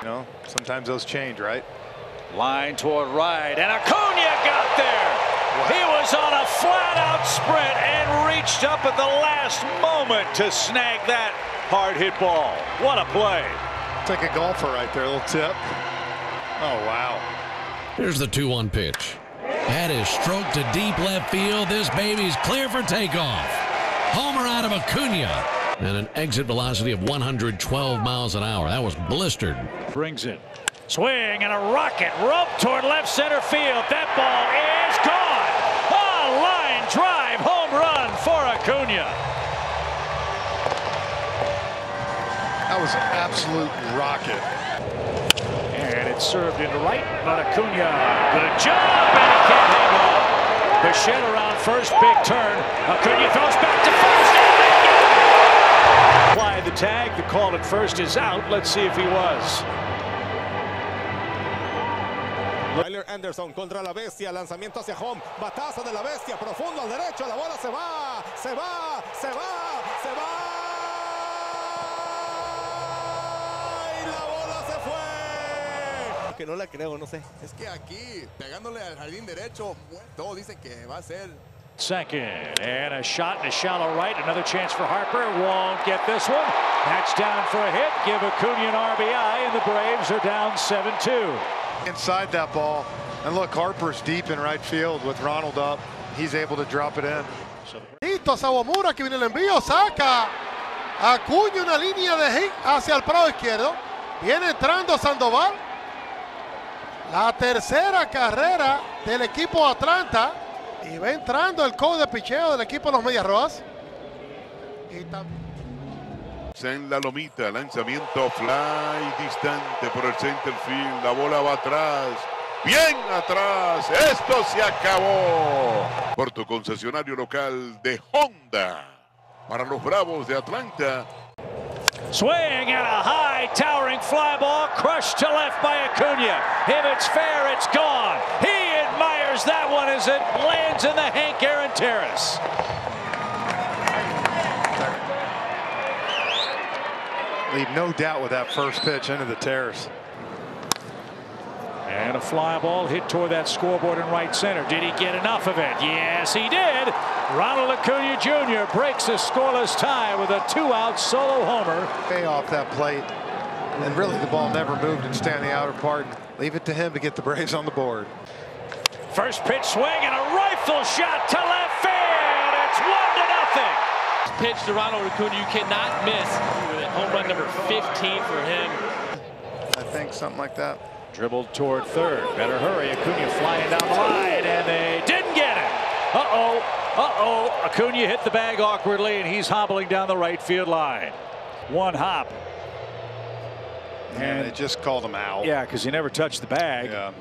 You know, sometimes those change, right? Line toward right, and Acuna got there. He was on a flat-out sprint and reached up at the last moment to snag that hard-hit ball. What a play. It's like a golfer right there, a little tip. Oh, wow. Here's the 2-1 pitch. That is stroked to deep left field. This baby's clear for takeoff. Homer out of Acuna. And an exit velocity of 112 miles an hour. That was blistered. Brings it. Swing and a rocket rope toward left center field. That ball is gone. A line drive home run for Acuna. That was an absolute rocket. And it's served into right, but Acuna, good job, and he can't hang on. Bichette around first, big turn. Acuna throws back to first, and they get the tag, the call at first is out. Let's see if he was. Tyler Anderson contra la bestia, lanzamiento hacia home, batazo de la bestia, profundo al derecho, la bola se va, se va, se va, se va. Y la bola se fue. Que no la creo, no sé. Es que aquí, pegándole al jardín derecho, todos dicen que va a ser Second, and a shot in a shallow right. Another chance for Harper. Won't get this one. That's down for a hit. Give Acuna an RBI, and the Braves are down 7-2. Inside that ball. And look, Harper's deep in right field with Ronald up. He's able to drop it in. Listo, Sawamura que viene el envío, saca Acuña una línea de hit hacia el prado izquierdo. Viene entrando Sandoval. La tercera carrera del equipo Atlanta. Y va entrando el coach de picheo del equipo de los Medias Rojas. Y en la lomita, lanzamiento fly distante por el center field, la bola va atrás, bien atrás, esto se acabó. Por tu concesionario local de Honda, para los Bravos de Atlanta. Swing and a high towering fly ball crushed to left by Acuna. If it's fair, it's gone. He that one as it lands in the Hank Aaron Terrace. Leave no doubt with that first pitch into the terrace. And a fly ball hit toward that scoreboard in right center. Did he get enough of it? Yes, he did. Ronald Acuna Jr. breaks a scoreless tie with a two-out solo homer. Way off that plate. And really, the ball never moved and on the outer part. Leave it to him to get the Braves on the board. First pitch swing and a rifle shot to left field. It's one to nothing. Pitch to Ronald Acuna, you cannot miss. Home run number 15 for him. I think something like that. Dribbled toward third. Better hurry. Acuna flying down the line, and they didn't get it. Uh-oh. Uh-oh. Acuna hit the bag awkwardly, and he's hobbling down the right field line. One hop. And, they just called him out. Yeah, because he never touched the bag. Yeah.